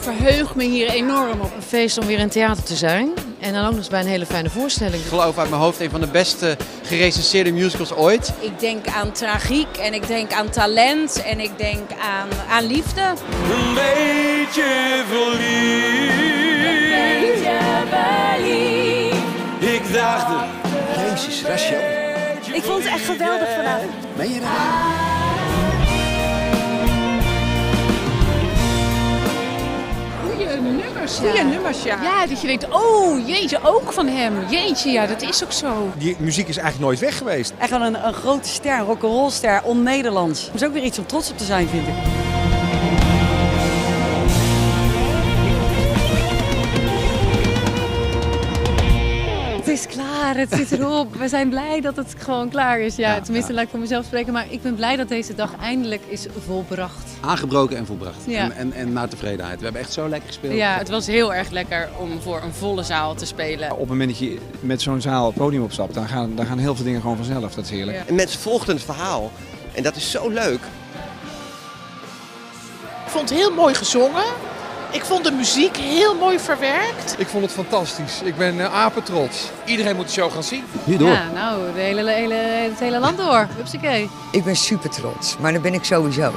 verheug me hier enorm op. Een feest om weer in theater te zijn. En dan ook nog eens bij een hele fijne voorstelling. Ik geloof uit mijn hoofd een van de beste gerecenseerde musicals ooit. Ik denk aan tragiek en ik denk aan talent en ik denk aan, aan liefde. Een beetje verliefd. Ik dacht. Jezus, Rachel. Ik vond het echt geweldig vanavond. Ben je er? Nummers, Goeie nummers, ja. Ja, dat je denkt, oh jeetje, ook van hem. Jeetje, ja, dat is ook zo. Die muziek is eigenlijk nooit weg geweest. Echt wel een, een grote ster, een rock'n'roll ster, on-Nederlands. Dat is ook weer iets om trots op te zijn, vind ik. Het is klaar, het zit erop. We zijn blij dat het gewoon klaar is. Ja, tenminste, laat ik voor mezelf spreken. Maar ik ben blij dat deze dag eindelijk is volbracht. Aangebroken en volbracht. Ja. En, en, en naar tevredenheid. We hebben echt zo lekker gespeeld. Ja, het was heel erg lekker om voor een volle zaal te spelen. Op het moment dat je met zo'n zaal het podium opstapt, dan gaan, dan gaan heel veel dingen gewoon vanzelf. Dat is heerlijk. Ja. En mensen volgden het verhaal. En dat is zo leuk. Ik vond het heel mooi gezongen. Ik vond de muziek heel mooi verwerkt. Ik vond het fantastisch. Ik ben uh, apetrots. Iedereen moet de show gaan zien. Nu door. Ja, nou, de hele, hele, het hele land door. Hupsakee. Ik ben super trots, maar dat ben ik sowieso.